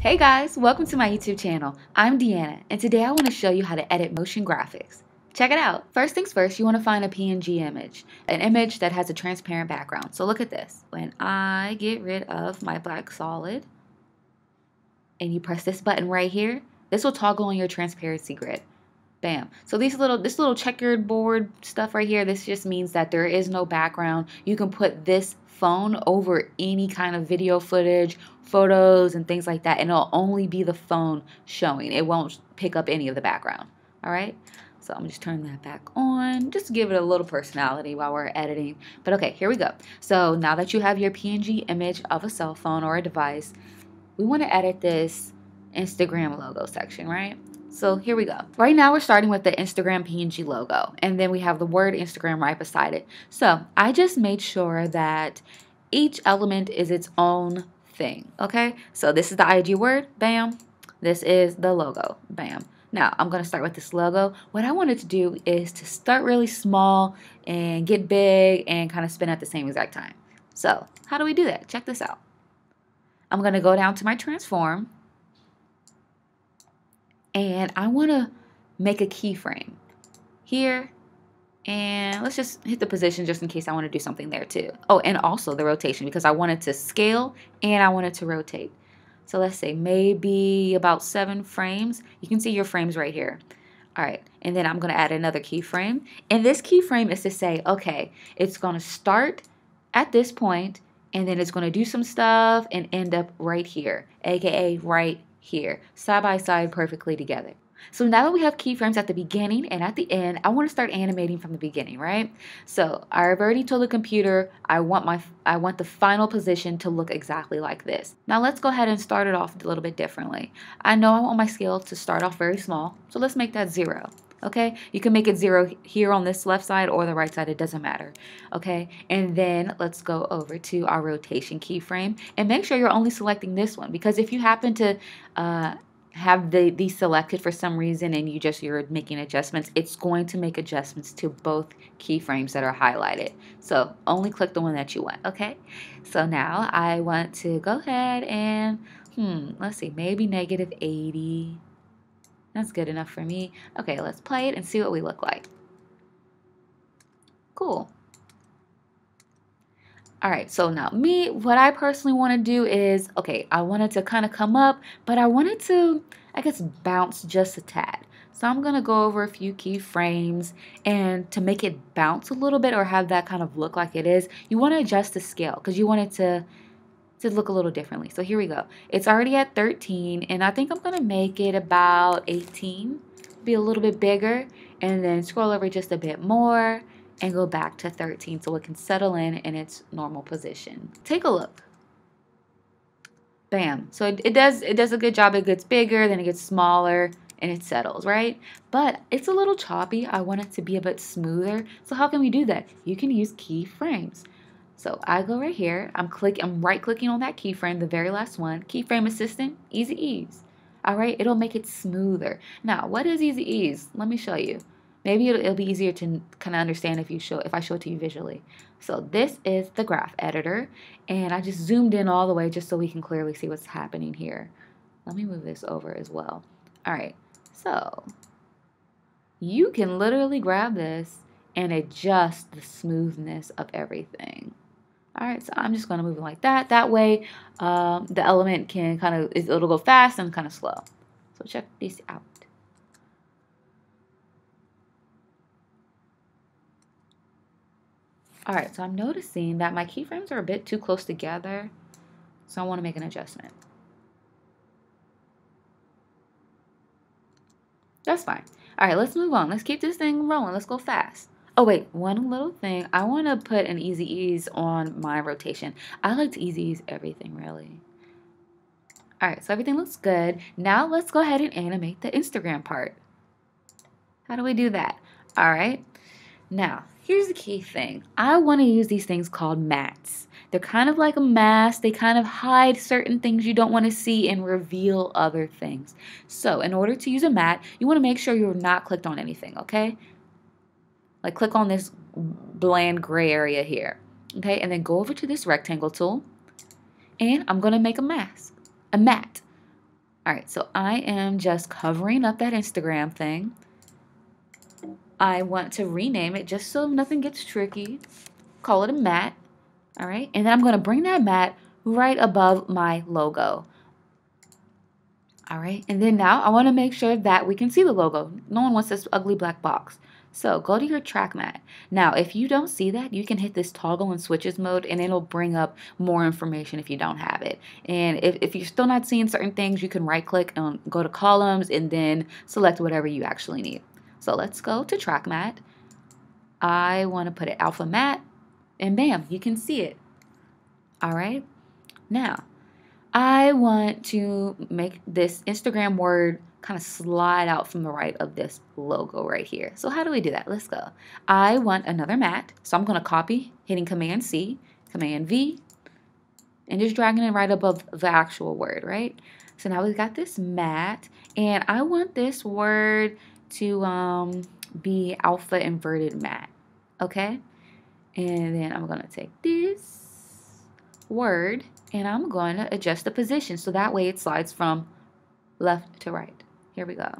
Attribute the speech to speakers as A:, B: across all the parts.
A: Hey guys, welcome to my YouTube channel. I'm Deanna, and today I want to show you how to edit motion graphics. Check it out. First things first, you want to find a PNG image, an image that has a transparent background. So look at this. When I get rid of my black solid, and you press this button right here, this will toggle on your transparency grid. Bam. So these little this little checkered board stuff right here, this just means that there is no background. You can put this phone over any kind of video footage, photos, and things like that, and it'll only be the phone showing. It won't pick up any of the background. All right. So I'm just turn that back on just to give it a little personality while we're editing. But okay, here we go. So now that you have your PNG image of a cell phone or a device, we want to edit this Instagram logo section, right? So here we go. Right now we're starting with the Instagram PNG logo and then we have the word Instagram right beside it. So I just made sure that each element is its own thing, okay? So this is the IG word, bam. This is the logo, bam. Now I'm gonna start with this logo. What I wanted to do is to start really small and get big and kind of spin at the same exact time. So how do we do that? Check this out. I'm gonna go down to my transform and I want to make a keyframe here and let's just hit the position just in case I want to do something there too. Oh, and also the rotation because I wanted to scale and I wanted to rotate. So let's say maybe about seven frames. You can see your frames right here. All right, and then I'm gonna add another keyframe. And this keyframe is to say, okay, it's gonna start at this point and then it's gonna do some stuff and end up right here, AKA right here, side by side perfectly together. So now that we have keyframes at the beginning and at the end, I want to start animating from the beginning, right? So I've already told the computer I want my I want the final position to look exactly like this. Now let's go ahead and start it off a little bit differently. I know I want my scale to start off very small, so let's make that zero okay? You can make it zero here on this left side or the right side, it doesn't matter, okay? And then let's go over to our rotation keyframe and make sure you're only selecting this one because if you happen to uh, have the these selected for some reason and you just you're making adjustments it's going to make adjustments to both keyframes that are highlighted so only click the one that you want okay so now I want to go ahead and hmm let's see maybe negative 80 that's good enough for me. Okay, let's play it and see what we look like. Cool. All right, so now me, what I personally want to do is, okay, I wanted to kind of come up, but I wanted to, I guess, bounce just a tad. So I'm going to go over a few keyframes and to make it bounce a little bit or have that kind of look like it is, you want to adjust the scale because you want it to to look a little differently. So here we go. It's already at 13 and I think I'm going to make it about 18. Be a little bit bigger and then scroll over just a bit more and go back to 13 so it can settle in in its normal position. Take a look. Bam. So it, it does it does a good job. It gets bigger, then it gets smaller and it settles, right? But it's a little choppy. I want it to be a bit smoother. So how can we do that? You can use keyframes. So I go right here, I'm click, I'm right clicking on that keyframe, the very last one, keyframe assistant, easy ease. All right, it'll make it smoother. Now, what is easy ease? Let me show you. Maybe it'll, it'll be easier to kind of understand if you show if I show it to you visually. So this is the graph editor, and I just zoomed in all the way just so we can clearly see what's happening here. Let me move this over as well. All right, so you can literally grab this and adjust the smoothness of everything. All right, so I'm just going to move it like that. That way, um, the element can kind of, it'll go fast and kind of slow. So check this out. All right, so I'm noticing that my keyframes are a bit too close together, so I want to make an adjustment. That's fine. All right, let's move on. Let's keep this thing rolling. Let's go fast. Oh wait, one little thing. I want to put an easy ease on my rotation. I like to easy ease everything really. All right, so everything looks good. Now let's go ahead and animate the Instagram part. How do we do that? All right, now here's the key thing. I want to use these things called mattes. They're kind of like a mask. They kind of hide certain things you don't want to see and reveal other things. So in order to use a matte, you want to make sure you're not clicked on anything, okay? Like click on this bland gray area here. Okay, and then go over to this rectangle tool. And I'm to make a mask, a matte. All right, so I am just covering up that Instagram thing. I want to rename it just so nothing gets tricky. Call it a matte. All right, and then I'm to bring that matte right above my logo. All right, and then now I want to make sure that we can see the logo. No one wants this ugly black box. So go to your track matte. Now, if you don't see that, you can hit this toggle and switches mode and it'll bring up more information if you don't have it. And if, if you're still not seeing certain things, you can right click and go to columns and then select whatever you actually need. So let's go to track matte. I want to put it alpha matte and bam, you can see it. All right. Now, I want to make this Instagram word kind of slide out from the right of this logo right here. So how do we do that? Let's go. I want another matte. So I'm going to copy, hitting Command C, Command V, and just dragging it right above the actual word, right? So now we've got this matte, and I want this word to um, be alpha inverted matte, okay? And then I'm going to take this word, and I'm going to adjust the position so that way it slides from left to right. Here we go.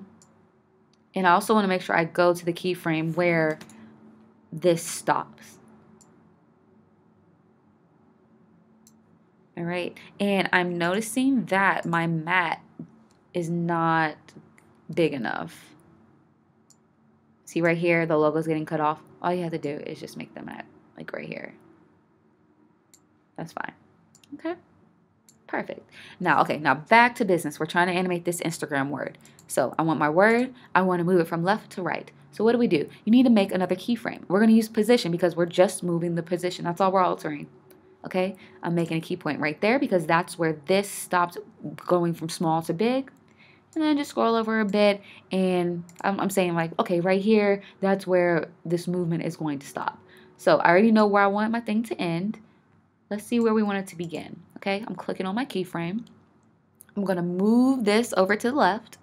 A: And I also want to make sure I go to the keyframe where this stops. All right, and I'm noticing that my matte is not big enough. See right here, the logo's getting cut off. All you have to do is just make the matte like right here. That's fine. Okay. Perfect. Now, okay, now back to business. We're trying to animate this Instagram word. So I want my word, I want to move it from left to right. So what do we do? You need to make another keyframe. We're going to use position because we're just moving the position. That's all we're altering. Okay, I'm making a key point right there because that's where this stops going from small to big. And then just scroll over a bit and I'm, I'm saying like, okay, right here, that's where this movement is going to stop. So I already know where I want my thing to end. Let's see where we want it to begin. Okay, I'm clicking on my keyframe. I'm to move this over to the left.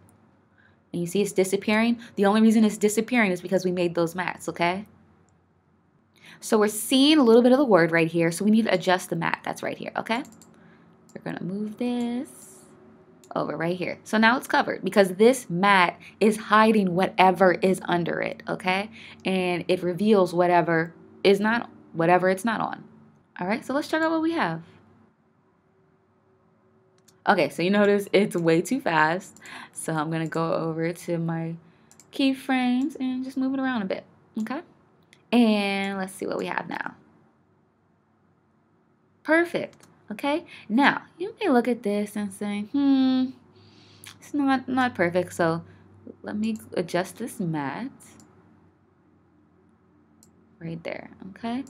A: And you see it's disappearing. The only reason it's disappearing is because we made those mattes, okay? So we're seeing a little bit of the word right here. So we need to adjust the matte that's right here, okay? We're to move this over right here. So now it's covered because this matte is hiding whatever is under it, okay? And it reveals whatever is not, whatever it's not on. All right, so let's check out what we have. Okay, so you notice it's way too fast. So I'm to go over to my keyframes and just move it around a bit. Okay? And let's see what we have now. Perfect. Okay? Now, you may look at this and say, hmm, it's not, not perfect. So let me adjust this matte right there. Okay?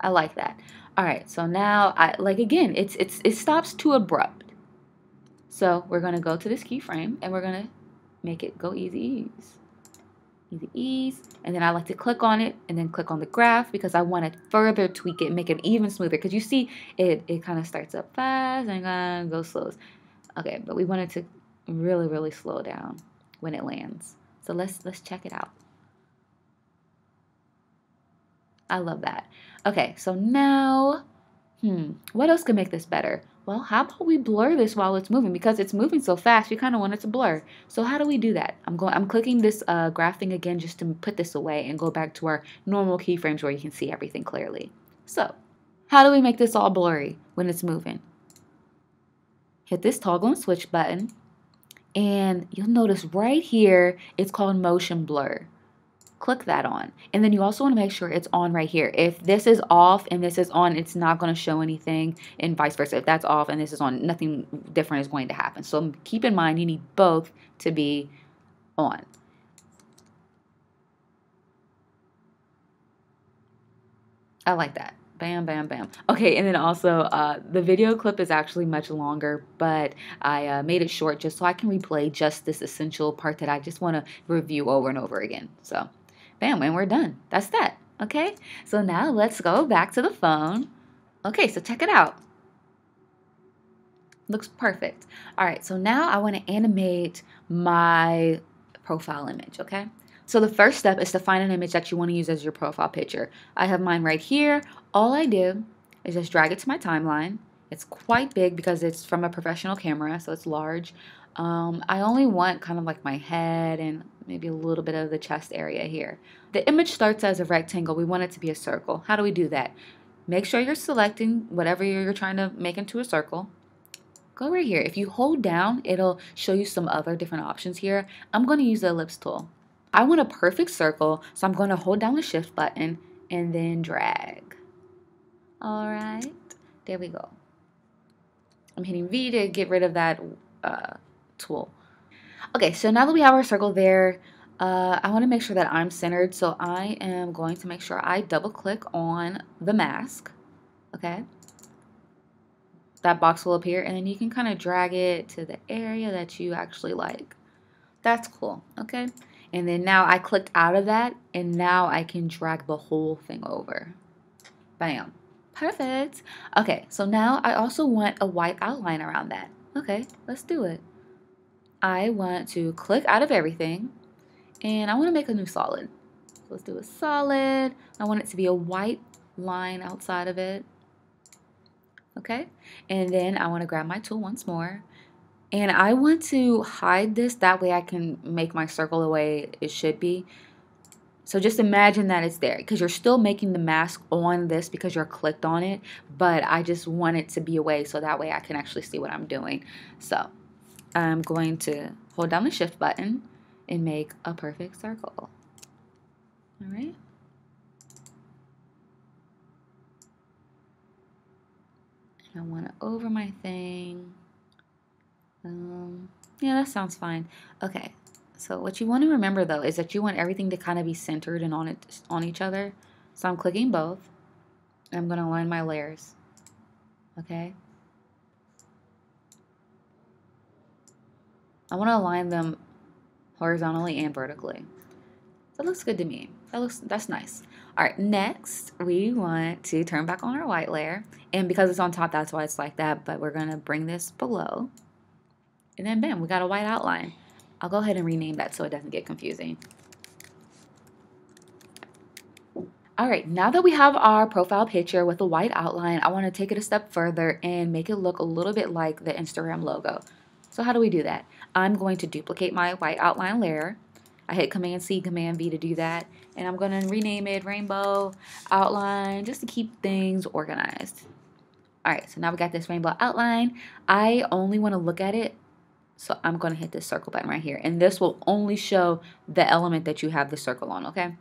A: I like that. All right, so now I like again, it's it's it stops too abrupt. So we're gonna go to this keyframe and we're gonna make it go easy ease. Easy ease. And then I like to click on it and then click on the graph because I want to further tweak it, make it even smoother. Because you see it it kind of starts up fast and gonna go slow. Okay, but we want it to really, really slow down when it lands. So let's let's check it out. I love that. Okay, so now, hmm, what else can make this better? Well, how about we blur this while it's moving? Because it's moving so fast, we kind of want it to blur. So how do we do that? I'm going. I'm clicking this uh, graph thing again just to put this away and go back to our normal keyframes where you can see everything clearly. So, how do we make this all blurry when it's moving? Hit this toggle and switch button, and you'll notice right here it's called motion blur click that on. And then you also want to make sure it's on right here. If this is off and this is on, it's not going to show anything and vice versa. If that's off and this is on, nothing different is going to happen. So keep in mind you need both to be on. I like that. Bam, bam, bam. Okay, and then also uh, the video clip is actually much longer, but I uh, made it short just so I can replay just this essential part that I just want to review over and over again. So bam, and we're done. That's that. Okay, so now let's go back to the phone. Okay, so check it out. Looks perfect. All right, so now I want to animate my profile image, okay? So the first step is to find an image that you want to use as your profile picture. I have mine right here. All I do is just drag it to my timeline It's quite big because it's from a professional camera, so it's large. Um, I only want kind of like my head and maybe a little bit of the chest area here. The image starts as a rectangle. We want it to be a circle. How do we do that? Make sure you're selecting whatever you're trying to make into a circle. Go right here. If you hold down, it'll show you some other different options here. I'm going to use the ellipse tool. I want a perfect circle, so I'm going to hold down the shift button and then drag. All right, there we go. I'm hitting V to get rid of that uh, tool. Okay, so now that we have our circle there, uh, I want to make sure that I'm centered. So I am going to make sure I double click on the mask. Okay. That box will appear and then you can kind of drag it to the area that you actually like. That's cool. Okay. And then now I clicked out of that and now I can drag the whole thing over. Bam. Perfect. Okay, so now I also want a white outline around that. Okay, let's do it. I want to click out of everything and I want to make a new solid. So let's do a solid. I want it to be a white line outside of it. Okay, and then I want to grab my tool once more and I want to hide this that way I can make my circle the way it should be. So just imagine that it's there because you're still making the mask on this because you're clicked on it, but I just want it to be away so that way I can actually see what I'm doing. So I'm going to hold down the shift button and make a perfect circle. All right. And I want to over my thing. Um, yeah, that sounds fine. Okay, so what you want to remember though is that you want everything to kind of be centered and on it on each other. So I'm clicking both. I'm going to align my layers. Okay. I want to align them horizontally and vertically. That looks good to me. That looks that's nice. All right, next we want to turn back on our white layer. And because it's on top, that's why it's like that. But we're to bring this below. And then bam, we got a white outline. I'll go ahead and rename that so it doesn't get confusing. All right, now that we have our profile picture with a white outline, I want to take it a step further and make it look a little bit like the Instagram logo. So how do we do that? I'm going to duplicate my white outline layer. I hit Command C, Command V to do that. And I'm going to rename it Rainbow Outline just to keep things organized. All right, so now we got this rainbow outline. I only want to look at it so I'm going to hit this circle button right here. And this will only show the element that you have the circle on, okay?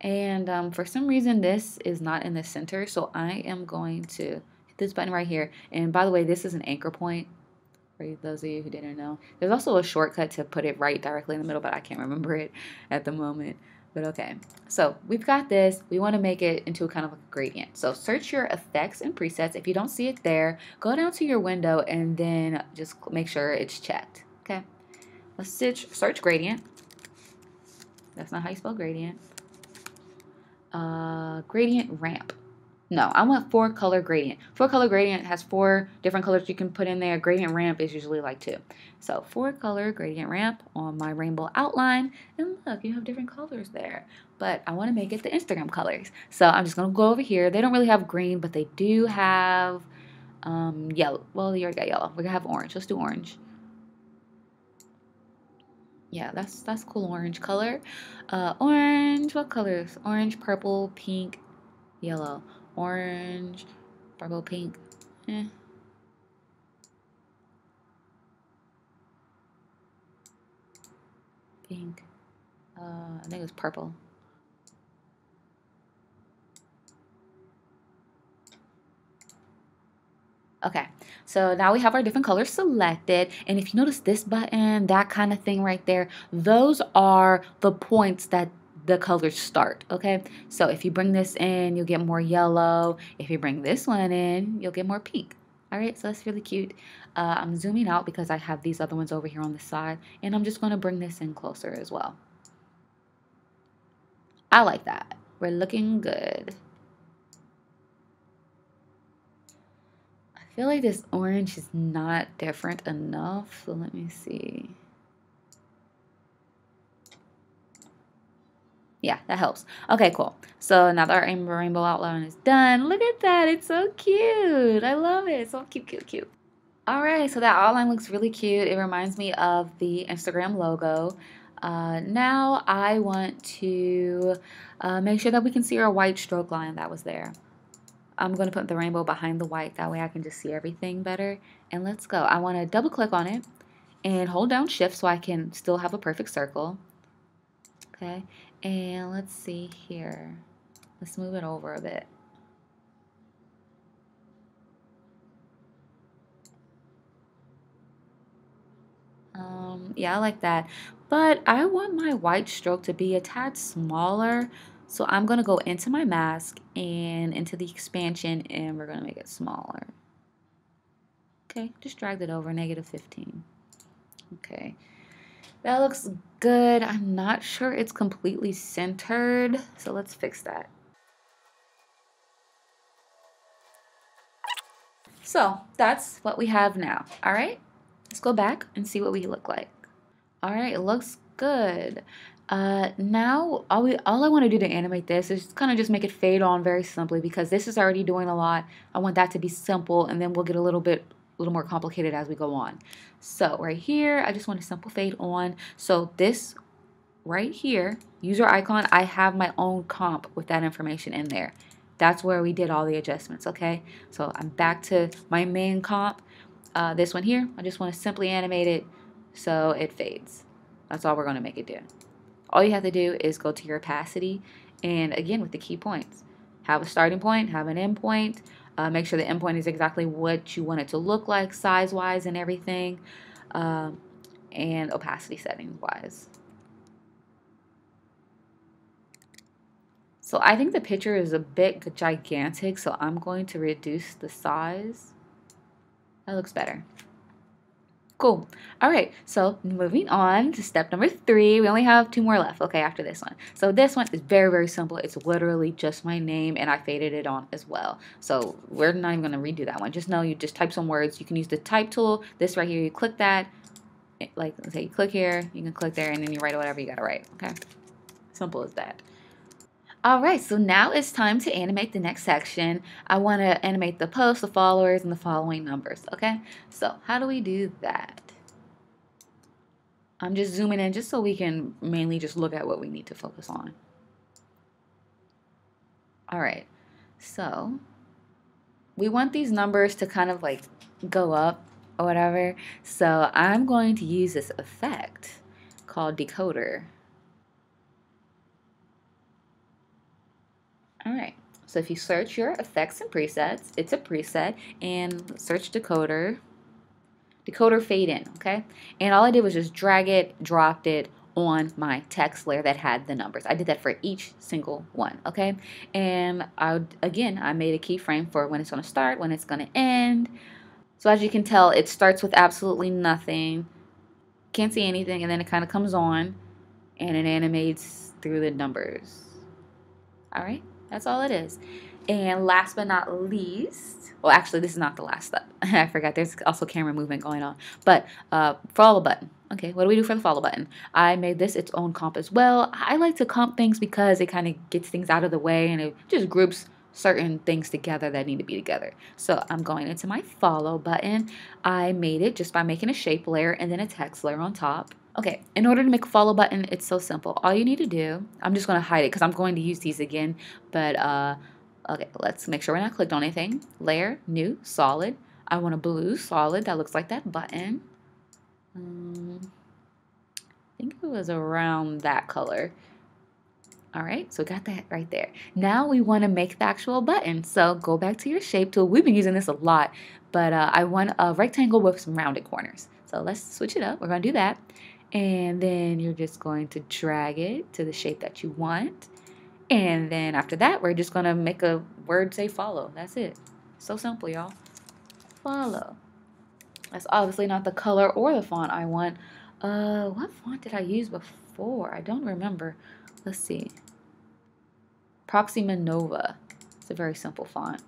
A: And um, for some reason, this is not in the center. So I am going to hit this button right here. And by the way, this is an anchor point for those of you who didn't know. There's also a shortcut to put it right directly in the middle, but I can't remember it at the moment. But okay, so we've got this. We want to make it into a kind of a gradient. So search your effects and presets. If you don't see it there, go down to your window and then just make sure it's checked. Okay, let's search, search gradient. That's not how you spell gradient. Uh, gradient ramp. No, I want four color gradient. Four color gradient has four different colors you can put in there. Gradient ramp is usually like two. So four color gradient ramp on my rainbow outline. And look, you have different colors there. But I want to make it the Instagram colors. So I'm just going to go over here. They don't really have green, but they do have um, yellow. Well, you already got yellow. We're going to have orange. Let's do orange yeah, that's that's cool orange color. Uh, orange, what colors? Orange, purple, pink, yellow. Orange, purple, pink. Eh. Pink. Uh, I think it was purple. Okay, so now we have our different colors selected. And if you notice this button, that kind of thing right there, those are the points that the colors start, okay? So if you bring this in, you'll get more yellow. If you bring this one in, you'll get more pink. All right, so that's really cute. Uh, I'm zooming out because I have these other ones over here on the side, and I'm just gonna bring this in closer as well. I like that. We're looking good. I feel like this orange is not different enough. So let me see. Yeah, that helps. Okay, cool. So now that our rainbow outline is done, look at that. It's so cute. I love it. It's so cute, cute, cute. All right, so that outline looks really cute. It reminds me of the Instagram logo. Uh, now I want to uh, make sure that we can see our white stroke line that was there. I'm going to put the rainbow behind the white. That way I can just see everything better. And let's go. I want to double click on it and hold down shift so I can still have a perfect circle. Okay, and let's see here. Let's move it over a bit. Um, yeah, I like that. But I want my white stroke to be a tad smaller. So I'm going to go into my mask and into the expansion and we're going to make it smaller. Okay, just dragged it over, negative 15. Okay, that looks good. I'm not sure it's completely centered, so let's fix that. So that's what we have now, all right? Let's go back and see what we look like. All right, it looks good. Uh, now, all, we, all I want to do to animate this is kind of just make it fade on very simply because this is already doing a lot. I want that to be simple and then we'll get a little bit a little more complicated as we go on. So right here, I just want a simple fade on. So this right here, user icon, I have my own comp with that information in there. That's where we did all the adjustments, okay? So I'm back to my main comp. Uh, this one here, I just want to simply animate it so it fades. That's all we're going to make it do. All you have to do is go to your opacity and again with the key points. Have a starting point, have an end point, uh, make sure the endpoint is exactly what you want it to look like size-wise and everything, uh, and opacity settings-wise. So I think the picture is a bit gigantic, so I'm going to reduce the size. That looks better. Cool. All right, so moving on to step number three. We only have two more left, okay, after this one. So this one is very, very simple. It's literally just my name, and I faded it on as well. So we're not even going to redo that one. Just know you just type some words. You can use the type tool. This right here, you click that. Like, let's say you click here, you can click there, and then you write whatever you got to write, okay? Simple as that. All right, so now it's time to animate the next section. I want to animate the post, the followers, and the following numbers, okay? So how do we do that? I'm just zooming in just so we can mainly just look at what we need to focus on. All right, so we want these numbers to kind of like go up or whatever. So I'm going to use this effect called decoder. All right. So if you search your effects and presets, it's a preset, and search decoder, decoder fade in, okay? And all I did was just drag it, dropped it on my text layer that had the numbers. I did that for each single one, okay? And I would, again, I made a keyframe for when it's to start, when it's to end. So as you can tell, it starts with absolutely nothing. Can't see anything, and then it kind of comes on, and it animates through the numbers. All right? That's all it is. And last but not least, well, actually, this is not the last step. I forgot. There's also camera movement going on. But uh, follow button. Okay, what do we do for the follow button? I made this its own comp as well. I like to comp things because it kind of gets things out of the way and it just groups certain things together that need to be together. So I'm going into my follow button. I made it just by making a shape layer and then a text layer on top. Okay, in order to make a follow button, it's so simple. All you need to do, I'm just going to hide it because I'm going to use these again, but uh, okay, let's make sure we're not clicked on anything. Layer, new, solid. I want a blue solid that looks like that button. Um, I think it was around that color. All right, so we got that right there. Now we want to make the actual button. So go back to your shape tool. We've been using this a lot, but uh, I want a rectangle with some rounded corners. So let's switch it up. We're going to do that and then you're just going to drag it to the shape that you want. And then after that we're just going to make a word say follow. That's it. So simple y'all. Follow. That's obviously not the color or the font I want. Uh what font did I use before? I don't remember. Let's see. Proxima Nova it's a very simple font.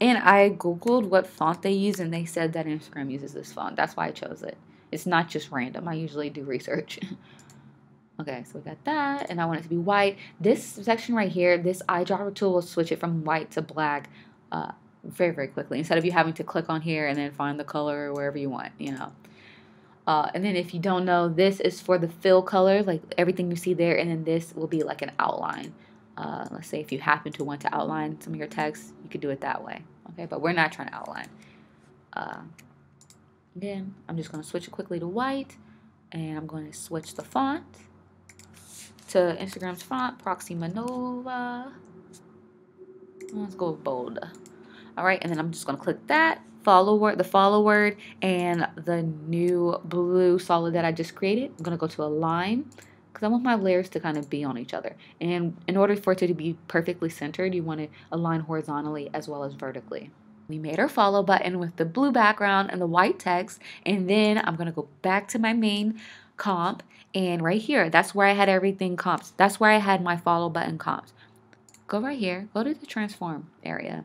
A: And I googled what font they use and they said that Instagram uses this font. That's why I chose it it's not just random. I usually do research. Okay, so we got that, and I want it to be white. This section right here, this eyedropper tool will switch it from white to black uh, very, very quickly instead of you having to click on here and then find the color wherever you want, you know. Uh, and then if you don't know, this is for the fill color, like everything you see there, and then this will be like an outline. Uh, let's say if you happen to want to outline some of your text, you could do it that way. Okay, but we're not trying to outline. Uh, again, I'm just going to switch it quickly to white, and I'm going to switch the font to Instagram's font, Proxima Nova. Let's go bold. All right, and then I'm just gonna click that, follow word, the follow word, and the new blue solid that I just created. I'm gonna go to align because I want my layers to kind of be on each other. And in order for it to be perfectly centered, you want to align horizontally as well as vertically. We made our follow button with the blue background and the white text, and then I'm gonna go back to my main comp and right here, that's where I had everything comps. That's where I had my follow button comps. Go right here, go to the transform area.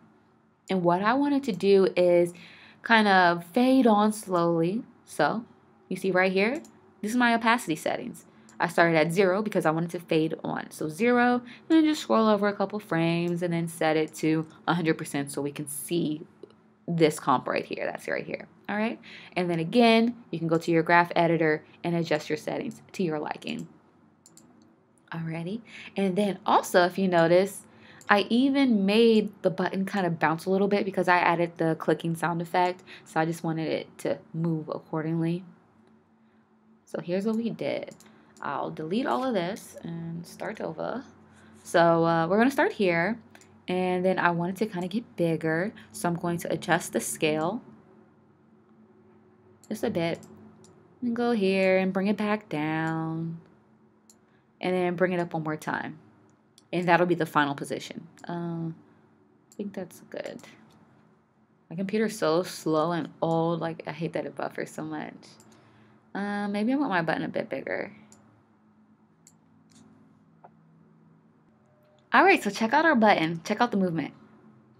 A: And what I wanted to do is kind of fade on slowly. So you see right here, this is my opacity settings. I started at zero because I wanted to fade on. So zero, and then just scroll over a couple frames and then set it to 100% so we can see this comp right here. That's right here. All right. And then again, you can go to your graph editor and adjust your settings to your liking. Alrighty. And then also, if you notice, I even made the button kind of bounce a little bit because I added the clicking sound effect. So I just wanted it to move accordingly. So here's what we did. I'll delete all of this and start over. So uh, we're going to start here. And then I want it to kind of get bigger. So I'm going to adjust the scale just a bit. And go here and bring it back down. And then bring it up one more time. And that'll be the final position. Uh, I think that's good. My computer's so slow and old. Like, I hate that it buffers so much. Uh, maybe I want my button a bit bigger. All right, so check out our button. Check out the movement.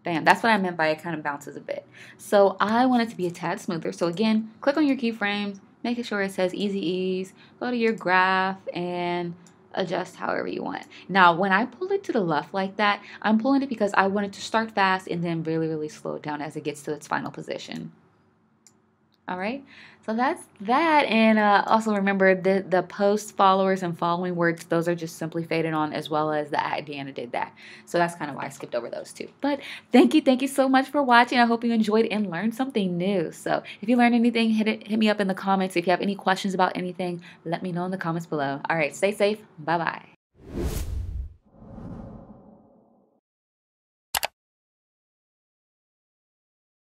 A: Bam, that's what I meant by it kind of bounces a bit. So I want it to be a tad smoother. So again, click on your keyframes, making sure it says easy ease, go to your graph and adjust however you want. Now, when I pull it to the left like that, I'm pulling it because I want it to start fast and then really, really slow it down as it gets to its final position. All right, so that's that. And uh, also remember the, the post followers and following words, those are just simply faded on as well as the at Deanna did that. So that's kind of why I skipped over those two. But thank you, thank you so much for watching. I hope you enjoyed and learned something new. So if you learned anything, hit it, hit me up in the comments. If you have any questions about anything, let me know in the comments below. All right, stay safe. Bye-bye.